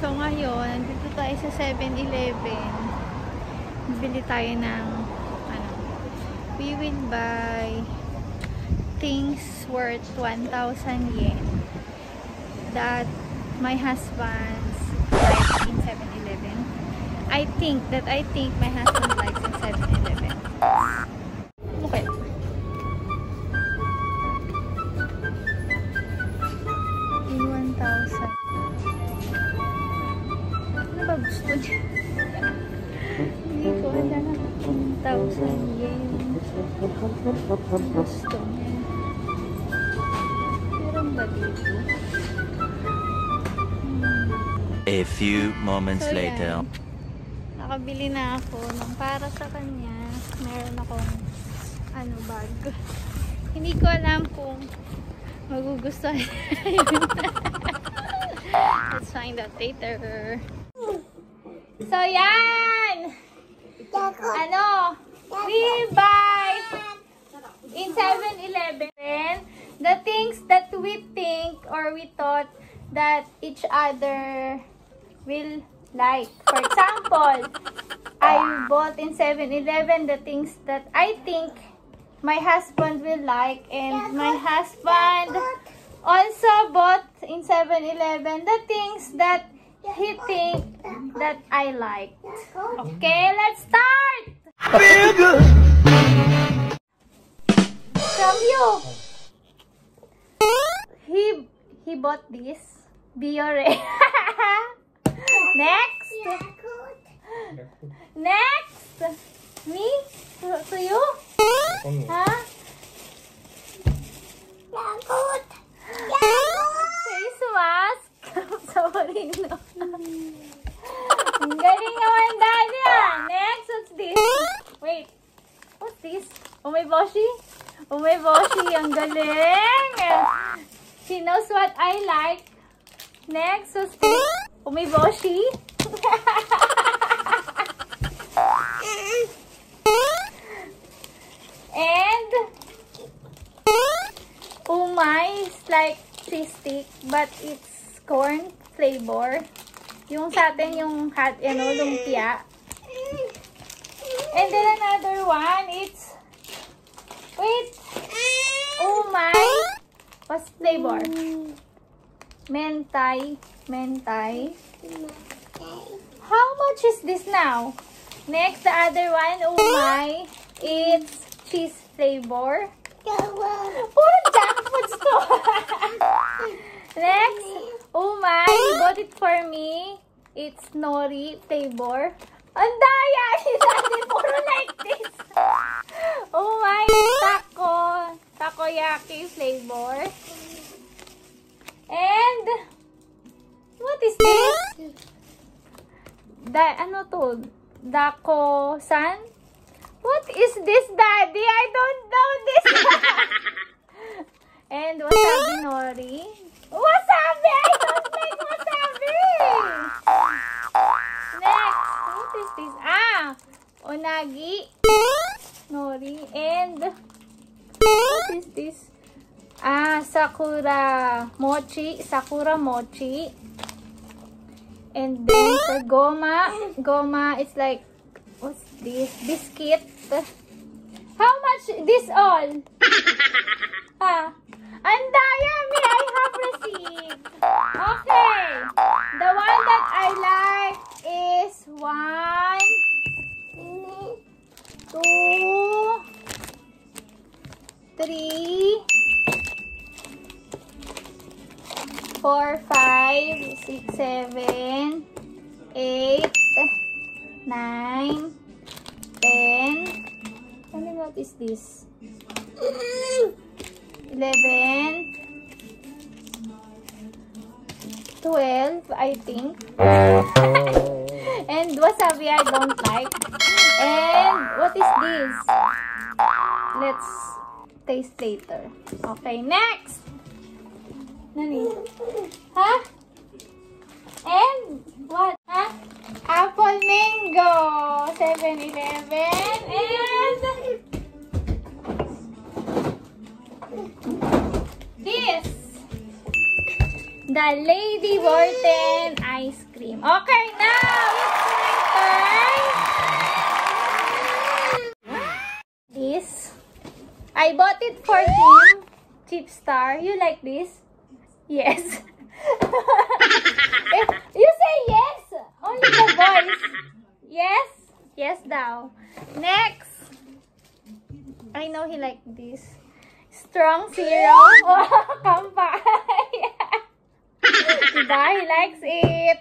So ngayon, dito tayo sa 7-Eleven. Bili tayo ng ano, we will buy things worth 1,000 yen that my husband's likes in 7-Eleven. I think that I think my husband likes in 7-Eleven. Gusto niya? Hindi ko alam. 1,000 yen. Gusto niya. Meron ba dito? A few moments So, later. Nakabili na ako ng para sa kanya. Meron akong ano bag. Hindi ko alam kung magugustuhan. Let's find out later. So, yan! Ano? We in 7-Eleven the things that we think or we thought that each other will like. For example, I bought in 7-Eleven the things that I think my husband will like and my husband also bought in 7-Eleven the things that he think that I like. Okay, let's start! From you. He he bought this. Biore. Next. Next. Me? To, to you? Huh? Face mask. Sorry, no. Ang galing naman, Danya. Next, what's this? Wait. What's this? Umeboshi? Umeboshi. Ang galing. She knows what I like. Next, what's this? Umeboshi? And umay is like cheese stick, but it's corn flavor. Yung sa atin, yung hot, ano, lumpia. And then another one, it's, wait, umay, what's flavor? Mentai, mentai. How much is this now? Next, the other one, umay, it's cheese flavor. Puro junk foods to. Next, umay, you bought it for me. It's nori flavor. Ang daya! Dati puro like this. Umay, taco. Takoyaki flavor. And, what is this? Da, ano to? Dako-san? What is this, Daddy? I don't know this. And wasabi nori. Wasabi! I is? Ah! Onagi. Nori. And, what is this? Ah, sakura mochi. Sakura mochi. And then, for goma, goma is like, what's this? Biscuit. How much this all? ah, and me, I have. Okay. The one that I like is one, two, three, four, five, six, seven, eight, nine, ten. And then what is this? Eleven. Twelve, I think. and wasabi I don't like. And what is this? Let's taste later. Okay, next! Nani? Huh? And what? Huh? Apple mango. 7-Eleven. And this. The Lady Vorten ice cream. Okay, now. This. I bought it for him. Cheap Star. You like this? Yes. You say yes. Only the boys. Yes. Yes daw. Next. I know he like this. Strong Zero. Oh, kampay. diba? He likes it.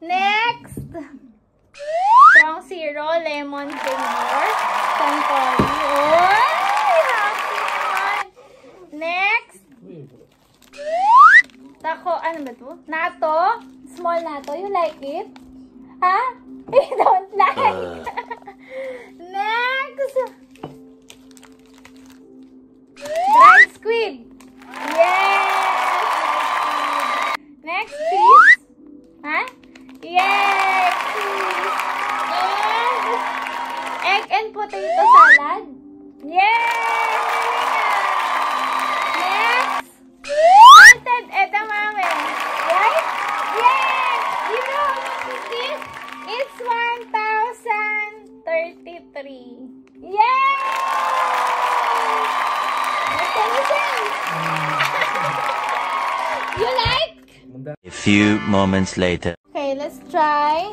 Next. Strong Zero Lemon Flavor. Santori. Oh. Next. Taco, ano ba to? Nato? Small nato. You like it? Ha? You don't like? Few moments later. Okay, let's try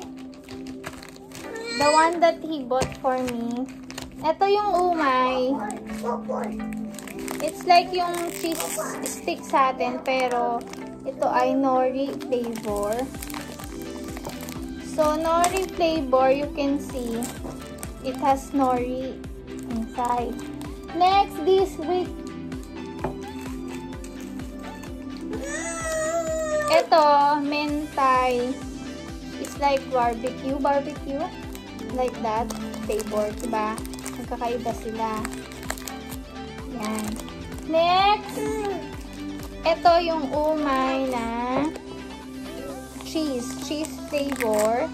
the one that he bought for me. Ito yung umay. It's like yung cheese stick sa atin, pero ito ay nori flavor. So, nori flavor, you can see, it has nori inside. Next, this week, ito, mentay. It's like barbecue, barbecue. Like that, flavor, diba? Magkakaiba sila. Yan. Next, ito yung umay na cheese. Cheese flavor.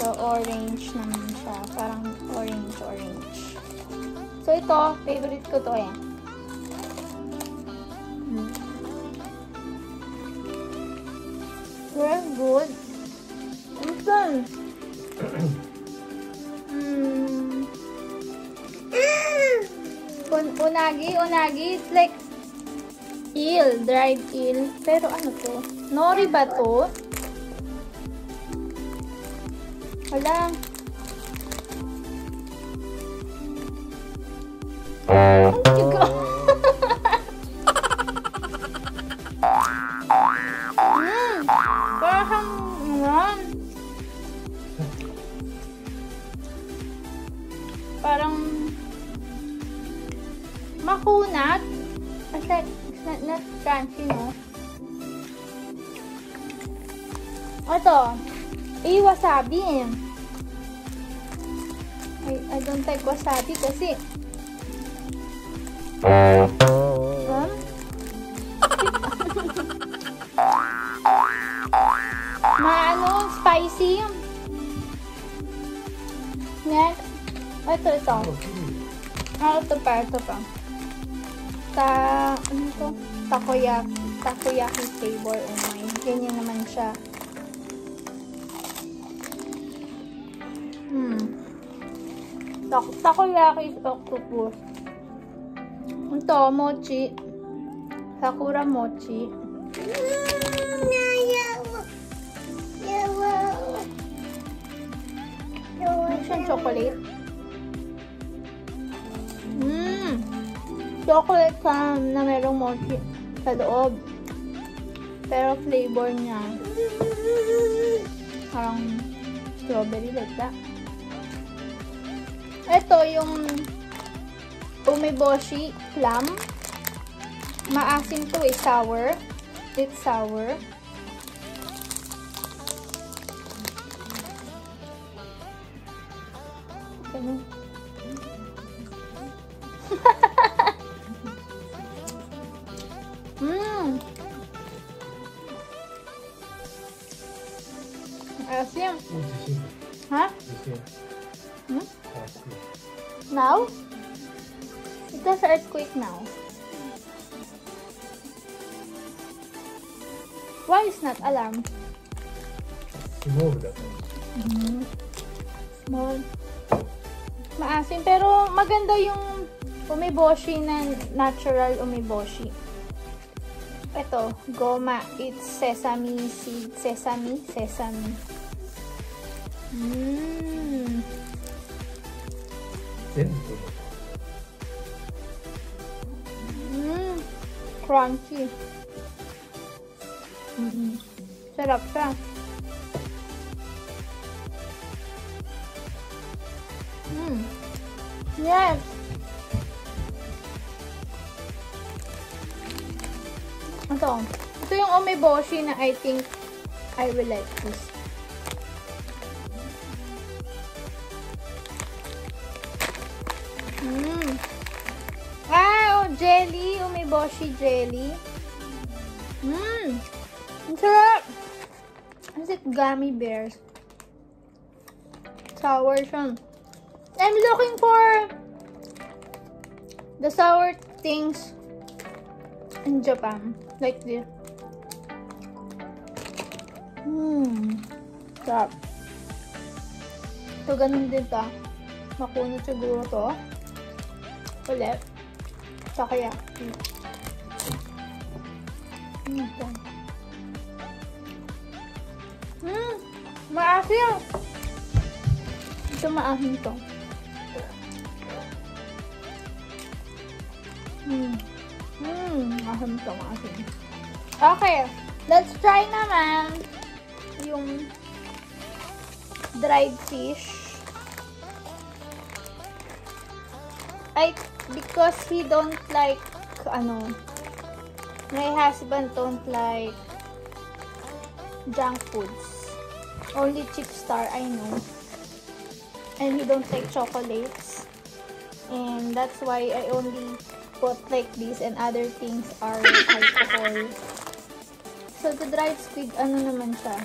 So, orange naman siya. Parang orange, orange. So, ito, favorite ko to eh. Good. Ito. mm. Un- unagi, unagi. It's like eel, dried eel. Pero ano to? Nori ba to? Wala. My Ito, eh, wasabi eh. I, I don't like wasabi kasi um, maano, spicy. Next, ito, ito. Ah, ito pa, ito pa. Ta, ano to? Takoyaki. Takoyaki flavor. Oh my. Ganyan naman siya. Tak takoyaki octopus. Ito, mochi. Sakura mochi. Ano siyang chocolate? Mmm! Chocolate na merong mochi sa loob. Pero flavor niya, parang strawberry like that. Ito yung umeboshi plum. Maasim to eh, sour. It's sour. Ganun. Hmm? Now? It does earthquake now. Why is not alarm? Remove that. Small. Maasim, pero maganda yung umeboshi na natural umeboshi. Ito, goma. It's sesame seed. Sesame, sesame. Mmm. Then, Mmm. Crunchy. Mm Sarap siya. Mmm. Yes. Ito. Ito yung umeboshi na I think I will like this. Mmm. Ah, oh, jelly. Umeboshi jelly. Mmm. Ang sarap. Is it gummy bears? Sour siya. I'm looking for the sour things in Japan. Like this. Mmm. Sarap. So, ganun din ta. Makunit siguro to. Ulit. Takoyaki. Mm, ito. Mm, maasim. Ito maasim to. Mm. Mm, maasim to, maasim. Okay, let's try naman yung dried fish. I because he don't like ano my husband don't like junk foods. Only chip star I know. And he don't like chocolates. And that's why I only put like this and other things are alcohol. So the dried squid ano naman siya?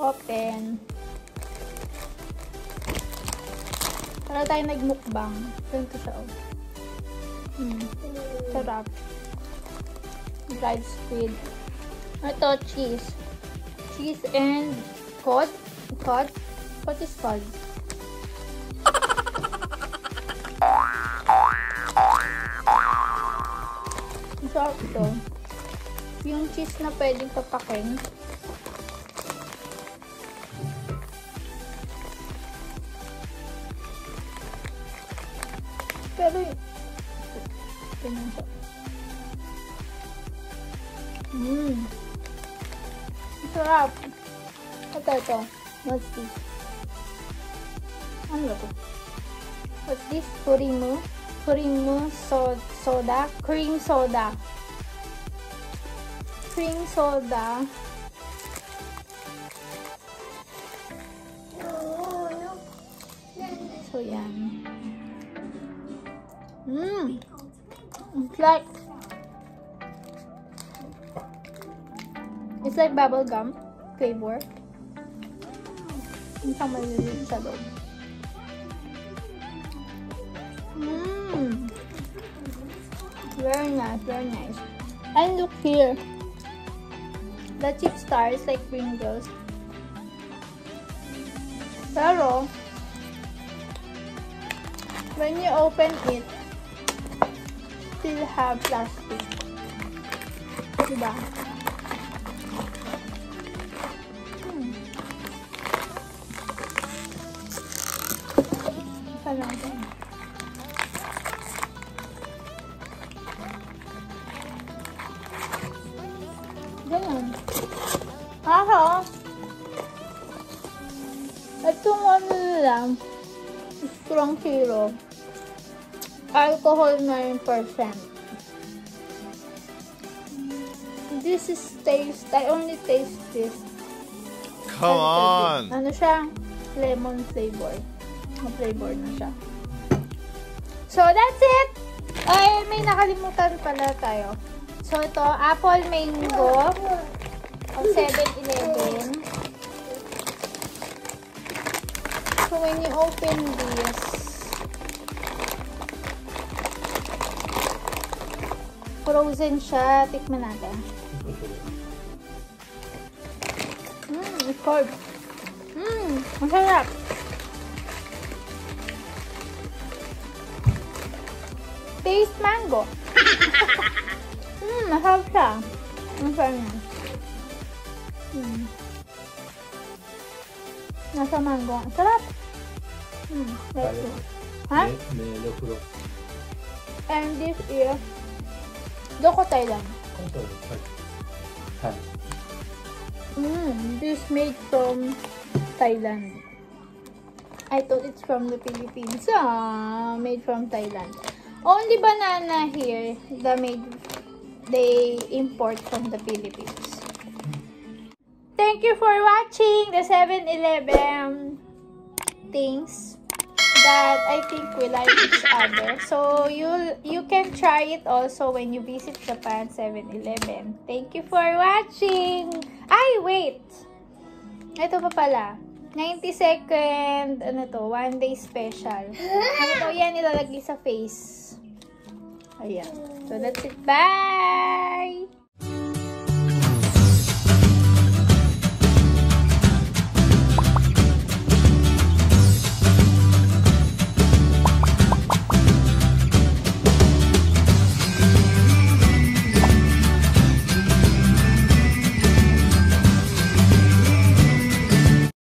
Open. Para tayo nagmukbang. Ganito siya oh Hmm. Sarap. Dried squid. Ito, cheese. Cheese and cod. Cod? What is cod? Sarap ito. Yung cheese na pwedeng tapakin. Mmm. Sarap. Ito, ito. What's this? Ano to? What's this? Kurimu? Kurimu so soda? Cream soda. Cream soda. So, yan. Mmm. It's like It's like bubble gum flavor. Yung sa maliliit sa loob. Mmm. Very nice, very nice. And look here. The chip star is like Pringles. Pero, when you open it, still have plastic. Diba? Isa lang din. Ganun. Ako, itong ano nila, strong zero, alcohol 9%. This is taste, I only taste this. Come on. Ano siya? Lemon flavor. Ang flavor na siya. So, that's it! Ay, may nakalimutan pala tayo. So, ito, apple mango of 7-Eleven. So, when you open this, frozen siya. Tikman natin. Mmm, it's cold. Mmm, masarap. Taste mango. Mmm, masarap siya. Ang niya. Mm. Nasa mango. Ang sarap. Mm, that's it. Ha? Melo fruit. And this is Doko Thailand. Mmm, this made from Thailand. I thought it's from the Philippines. Ah, made from Thailand. Only banana here, the made they import from the Philippines. Thank you for watching the 7-Eleven things that I think we like each other. So you you can try it also when you visit Japan 7-Eleven. Thank you for watching. Ay, wait. Ito pa pala. 90 second, ano to, one day special. Ano to, yan ilalagay sa face. Ayan. So, that's it. Bye!